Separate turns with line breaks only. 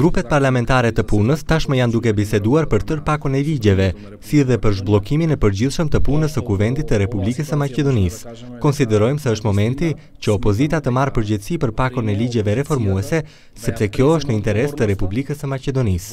Grupet parlamentare të punës tashmë janë duke biseduar për tërë pakon e ligjeve, si dhe për zhbllokimin e përgjithshëm të punës së Kuvendit të Republikës së Maqedonisë. Konsiderojmë se është momenti që opozita të marrë përgjegjësi për pakon e ligjeve reformuese, sepse kjo është në interes të Republikës së Maqedonisë.